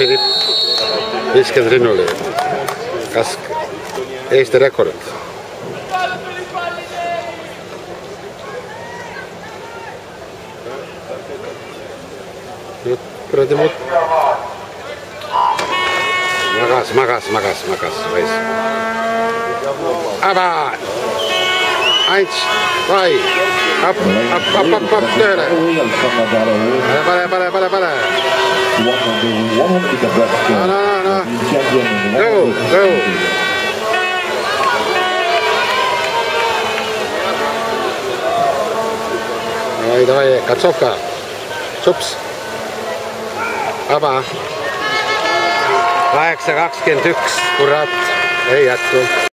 Philipp viskad rinnuli. kas Eesti rekord? nüüd kuradi mut-. magas, magas, magas, magas, poiss. aber eins, zwei, up, up, up, up, up tööle. pane, pane, pane, pane, pane. no, no, no, no, go, go. Davai, davai, katsovka, sups. vaba. kaheksa kakskümmend üks, kurat, ei jätku